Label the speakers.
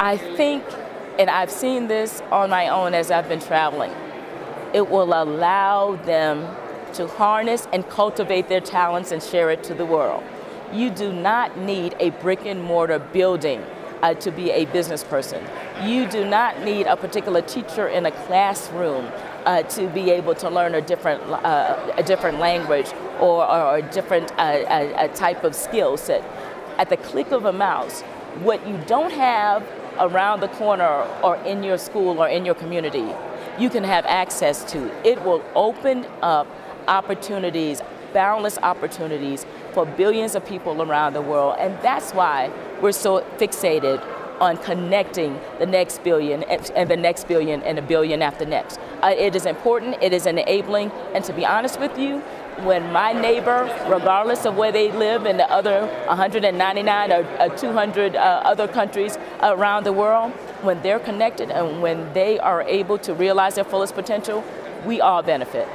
Speaker 1: I think, and I've seen this on my own as I've been traveling, it will allow them to harness and cultivate their talents and share it to the world. You do not need a brick and mortar building uh, to be a business person. You do not need a particular teacher in a classroom uh, to be able to learn a different, uh, a different language or, or a different uh, a, a type of skill set. At the click of a mouse, what you don't have around the corner or in your school or in your community, you can have access to. It will open up opportunities, boundless opportunities for billions of people around the world. And that's why we're so fixated on connecting the next billion and the next billion and a billion after next. Uh, it is important, it is enabling, and to be honest with you, when my neighbor, regardless of where they live in the other 199 or uh, 200 uh, other countries around the world, when they're connected and when they are able to realize their fullest potential, we all benefit.